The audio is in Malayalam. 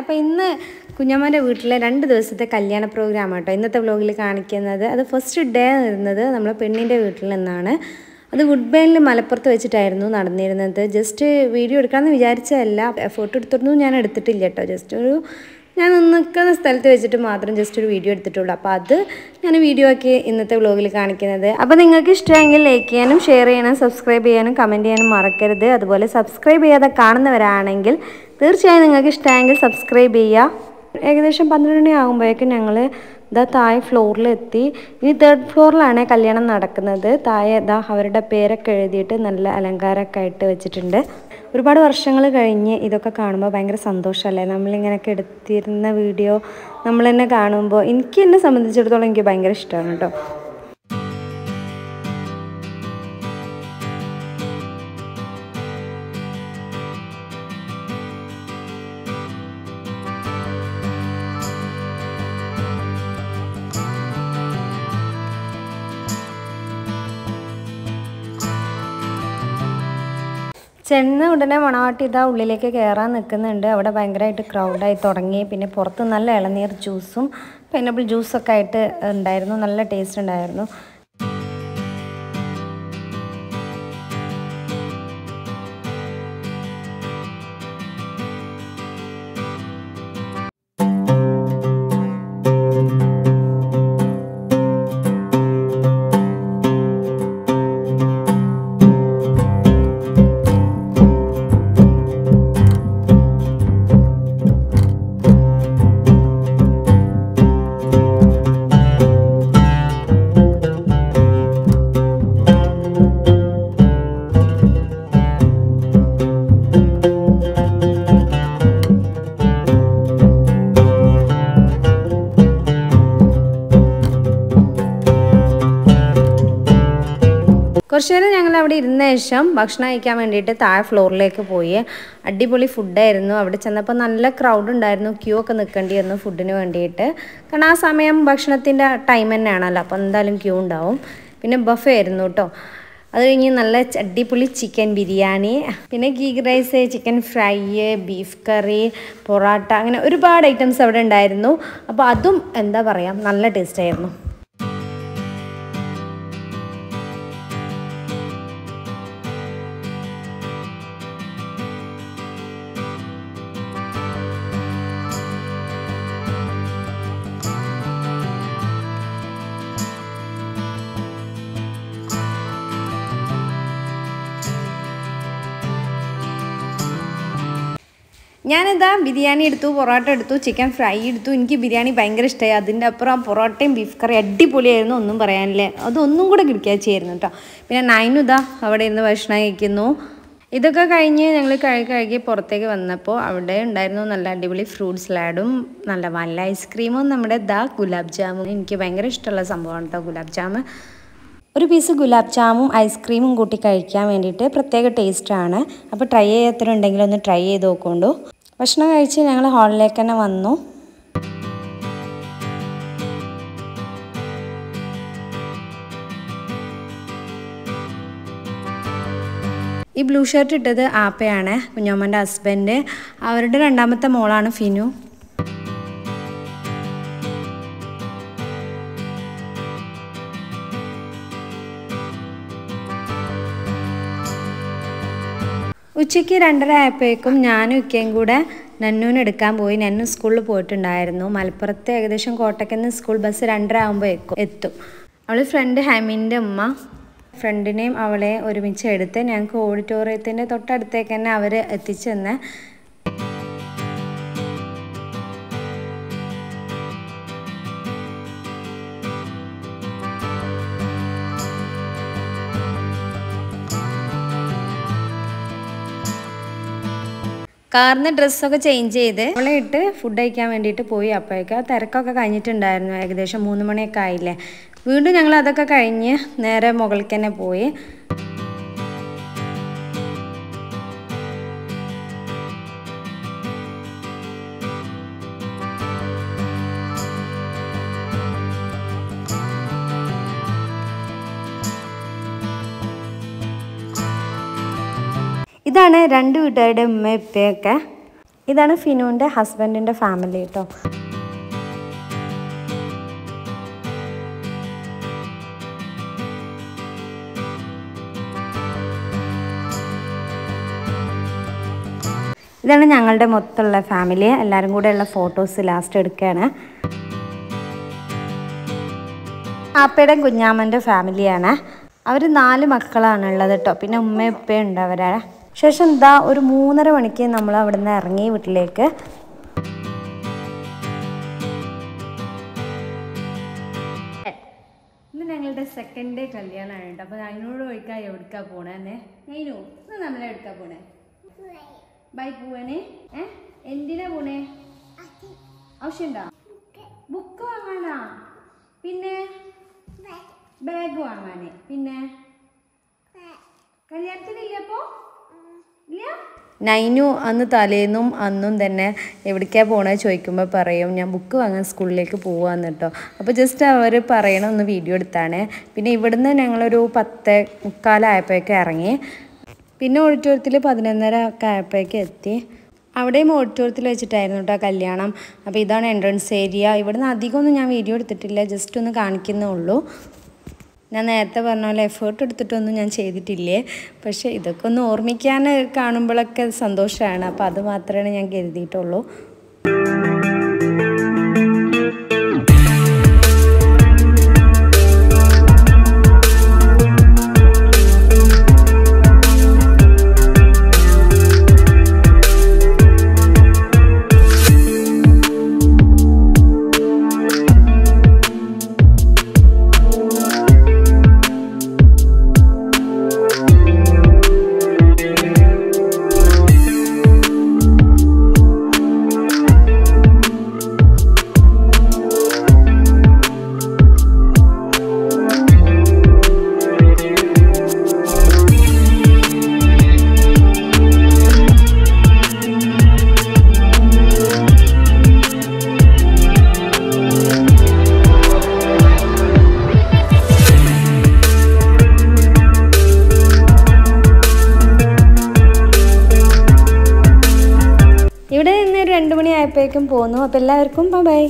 അപ്പോൾ ഇന്ന് കുഞ്ഞമ്മന്റെ വീട്ടിലെ രണ്ട് ദിവസത്തെ കല്യാണ പ്രോഗ്രാം കേട്ടോ ഇന്നത്തെ വ്ലോഗിൽ കാണിക്കുന്നത് അത് ഫസ്റ്റ് ഡേ വരുന്നത് നമ്മളെ പെണ്ണിന്റെ വീട്ടിൽ നിന്നാണ്. അത് വുഡ്ബൈനിൽ മലപ്പുറത്ത് വെച്ചിട്ടായിരുന്നു നടന്നിരുന്നത്. ജസ്റ്റ് വീഡിയോ എടുക്കാമെന്ന് വിചാരിച്ചതല്ല. ഫോട്ടോ എടുത്തിരുന്നു ഞാൻ എടുത്തിട്ടില്ല കേട്ടോ ജസ്റ്റ് ഒരു ഞാൻ നിൽക്കുന്ന സ്ഥലത്ത് വെച്ചിട്ട് മാത്രം ജസ്റ്റ് ഒരു വീഡിയോ എടുത്തിട്ടുള്ളൂ. അപ്പോൾ അത് ഞാൻ വീഡിയോ ആക്കി ഇന്നത്തെ വ്ലോഗിൽ കാണിക്കുന്നത്. അപ്പോൾ നിങ്ങൾക്ക് ഇഷ്ടമെങ്കിൽ ലൈക്ക് ചെയ്യാനും ഷെയർ ചെയ്യാനും സബ്സ്ക്രൈബ് ചെയ്യാനും കമന്റ് ചെയ്യാനും മറക്കരുത്. അതുപോലെ സബ്സ്ക്രൈബ് ചെയ്യാതെ കാണുന്നവരാണെങ്കിൽ തീർച്ചയായും നിങ്ങൾക്ക് ഇഷ്ടമായെങ്കിൽ സബ്സ്ക്രൈബ് ചെയ്യുക. ഏകദേശം പന്ത്രണ്ട് മണി ആകുമ്പോഴേക്കും ഞങ്ങൾ ഇതാ താഴെ ഫ്ലോറിലെത്തി ഇനി തേർഡ് ഫ്ലോറിലാണ് കല്യാണം നടക്കുന്നത്. താഴെ ഇതാ അവരുടെ പേരൊക്കെ എഴുതിയിട്ട് നല്ല അലങ്കാരമൊക്കെ ആയിട്ട് വെച്ചിട്ടുണ്ട്. ഒരുപാട് വർഷങ്ങൾ കഴിഞ്ഞ് ഇതൊക്കെ കാണുമ്പോൾ ഭയങ്കര സന്തോഷമല്ലേ? നമ്മളിങ്ങനെയൊക്കെ എടുത്തിരുന്ന വീഡിയോ നമ്മൾ തന്നെ കാണുമ്പോൾ എനിക്ക് എന്നെ സംബന്ധിച്ചിടത്തോളം എനിക്ക് ഭയങ്കര ഇഷ്ടമാണ് കേട്ടോ ചെന്ന് ഉടനെ മണവാട്ടി ഇതാ ഉള്ളിലേക്ക് കയറാൻ നിൽക്കുന്നുണ്ട്. അവിടെ ഭയങ്കരമായിട്ട് ക്രൗഡായി തുടങ്ങി. പിന്നെ പുറത്ത് നല്ല ഇളനീർ ജ്യൂസും പൈനാപ്പിൾ ജ്യൂസൊക്കെ ആയിട്ട് ഉണ്ടായിരുന്നു. നല്ല ടേസ്റ്റ് ഉണ്ടായിരുന്നു. കുറച്ച് നേരം ഞങ്ങൾ അവിടെ ഇരുന്ന ശേഷം ഭക്ഷണം കഴിക്കാൻ വേണ്ടിയിട്ട് താഴെ ഫ്ലോറിലേക്ക് പോയി. അടിപൊളി ഫുഡായിരുന്നു അവിടെ ചെന്നപ്പോൾ നല്ല ക്രൗഡ് ഉണ്ടായിരുന്നു. ക്യൂ ഒക്കെ നിൽക്കേണ്ടി വന്നു ഫുഡിന് വേണ്ടിയിട്ട്. കാരണം ആ സമയം ഭക്ഷണത്തിന്റെ ടൈം തന്നെയാണല്ലോ. അപ്പോൾ എന്തായാലും ക്യൂ ഉണ്ടാവും. പിന്നെ ബഫേ ആയിരുന്നു കേട്ടോ. അത് കഴിഞ്ഞ് നല്ല അടിപൊളി ചിക്കൻ ബിരിയാണി. പിന്നെ ghee rice chicken fry beef curry parotta അങ്ങനെ ഒരുപാട് ഐറ്റംസ് അവിടെ ഉണ്ടായിരുന്നു. അപ്പോൾ അതും എന്താ പറയുക നല്ല ടേസ്റ്റ് ഞാനിതാ ബിരിയാണി എടുത്തു പൊറോട്ട എടുത്തു ചിക്കൻ ഫ്രൈ എടുത്തു. എനിക്ക് ബിരിയാണി ഭയങ്കര ഇഷ്ടമായി അതിന്റെ അപ്പുറം പൊറോട്ടയും ബീഫ് കറി അടിപൊളിയായിരുന്നു ഒന്നും പറയാനില്ലേ. അതൊന്നും കൂടെ കിടക്കാച്ചായിരുന്നു കേട്ടോ പിന്നെ നൈനു ഇതാ അവിടെ ഇരുന്ന് ഭക്ഷണം കഴിക്കുന്നു. ഇതൊക്കെ കഴിഞ്ഞ് ഞങ്ങൾ കഴുകി കഴുകി പുറത്തേക്ക് വന്നപ്പോൾ അവിടെ ഉണ്ടായിരുന്നു നല്ല അടിപൊളി ഫ്രൂട്ട് സലാഡും നല്ല വല്ല ഐസ്ക്രീമും നമ്മുടെ ദാ ഗുലാബ് ജാമും. എനിക്ക് ഭയങ്കര ഇഷ്ടമുള്ള സംഭവമാണ് കേട്ടോ ഗുലാബ് ജാമ്. ഒരു പീസ് ഗുലാബ് ജാമും ഐസ്ക്രീമും കൂട്ടി കഴിക്കാൻ വേണ്ടിയിട്ട് പ്രത്യേക ടേസ്റ്റാണ് അപ്പോൾ ട്രൈ ചെയ്യാത്തവരുണ്ടെങ്കിൽ ഒന്ന് ട്രൈ ചെയ്ത് നോക്കൊണ്ടു ഭക്ഷണം കഴിച്ച് ഞങ്ങൾ ഹാളിലേക്ക് തന്നെ വന്നു. ഈ ബ്ലൂ ഷർട്ട് ഇട്ടത് ആപ്പയാണ് കുഞ്ഞമ്മന്റെ ഹസ്ബൻഡ്. അവരുടെ രണ്ടാമത്തെ മോളാണ് ഫിനു. ഉച്ചയ്ക്ക് രണ്ടര ആയപ്പോഴേക്കും ഞാനും ഇക്കയും കൂടെ നന്നൂന് എടുക്കാൻ പോയി. നന്നു സ്കൂളിൽ പോയിട്ടുണ്ടായിരുന്നു. മലപ്പുറത്ത് ഏകദേശം കോട്ടയ്ക്കുന്ന് സ്കൂൾ ബസ് രണ്ടര ആകുമ്പോഴേക്കും എത്തും. അവൾ ഫ്രണ്ട് ഹമീന്റെ ഉമ്മ. ഫ്രണ്ടിനെയും അവളെ ഒരുമിച്ച് എടുത്ത് ഞങ്ങൾക്ക് ഓഡിറ്റോറിയത്തിന്റെ തൊട്ടടുത്തേക്ക് തന്നെ അവർ എത്തിച്ചെന്ന് കാറിന് ഡ്രസ്സൊക്കെ ചേഞ്ച് ചെയ്ത് അവളെ ഇട്ട് ഫുഡ് കഴിക്കാൻ വേണ്ടിയിട്ട് പോയി. അപ്പോഴേക്ക് തിരക്കൊക്കെ കഴിഞ്ഞിട്ടുണ്ടായിരുന്നു. ഏകദേശം മൂന്ന് മണിയൊക്കെ ആയില്ലേ. വീണ്ടും ഞങ്ങൾ അതൊക്കെ കഴിഞ്ഞ് നേരെ മുകളിൽ തന്നെ പോയി. ഇതാണ് രണ്ട് വീട്ടുകാരുടെ ഉമ്മ ഇതാണ് ഫിനുവിന്റെ ഹസ്ബൻഡിന്റെ ഫാമിലി കേട്ടോ ഇതാണ് ഞങ്ങളുടെ മൊത്തമുള്ള ഫാമിലി എല്ലാവരും കൂടെ ഉള്ള ഫോട്ടോസ് ലാസ്റ്റ് എടുക്കുകയാണ്. ആപ്പയുടെ കുഞ്ഞാമ്മന്റെ ഫാമിലിയാണ് അവർ നാല് മക്കളാണ് ഉള്ളത് കേട്ടോ പിന്നെ ഉമ്മയും ഉപ്പയും ഉണ്ട് അവരെ. ശേഷം എന്താ ഒരു മൂന്നര മണിക്ക് നമ്മൾ അവിടെ നിന്ന് ഇറങ്ങി വീട്ടിലേക്ക്. ഇന്ന് ഞങ്ങളുടെ സെക്കൻഡ് ഡേ കല്യാണമാണ് കേട്ടോ. അപ്പോൾ അതിനോട് ചോദിക്കാൻ എവിടേക്കാ പോണേ എന്നെ. നൈനു ഇന്ന് നമ്മളെ എവിടേക്കാ പോണേ? ബൈ പോവാനേ. ഏ? എന്തിനാ പോണേ? ആവശ്യമുണ്ടോ? ബുക്ക് വാങ്ങാനാ? പിന്നെ? ബാഗ് വാങ്ങാനേ. പിന്നെ? കല്യാണത്തിന് അപ്പോ? ഇല്ല നൈനു അന്ന് തലേന്നും അന്നും തന്നെ എവിടേക്കാ പോണേ ചോദിക്കുമ്പോൾ പറയും ഞാൻ ബുക്ക് വാങ്ങാൻ സ്കൂളിലേക്ക് പോവാന്ന് കേട്ടോ അപ്പോൾ ജസ്റ്റ് അവർ പറയണം ഒന്ന് വീഡിയോ എടുത്താണ്. പിന്നെ ഇവിടുന്ന് ഞങ്ങളൊരു പത്ത് മുക്കാലായപ്പോഴേക്ക് ഇറങ്ങി. പിന്നെ ഓഡിറ്റോറിയത്തിൽ പതിനൊന്നര ഒക്കെ ആയപ്പോഴേക്ക് എത്തി. അവിടെയും ഓഡിറ്റോറിയത്തിൽ വെച്ചിട്ടായിരുന്നു കേട്ടോ കല്യാണം. അപ്പോൾ ഇതാണ് എൻട്രൻസ് ഏരിയ ഇവിടുന്ന് അധികമൊന്നും ഞാൻ വീഡിയോ എടുത്തിട്ടില്ല ജസ്റ്റ് ഒന്ന് കാണിക്കുന്നേ ഉള്ളൂ. ഞാൻ നേരത്തെ പറഞ്ഞ പോലെ എഫേർട്ട് എടുത്തിട്ടൊന്നും ഞാൻ ചെയ്തിട്ടില്ലേ? പക്ഷേ ഇതൊക്കെ ഒന്ന് ഓർമ്മിക്കാൻ കാണുമ്പോഴൊക്കെ സന്തോഷമാണ് അപ്പോൾ അത് മാത്രമേ ഞാൻ കരുതിയിട്ടുള്ളൂ. അപ്പോൾ എല്ലാവർക്കും ബൈ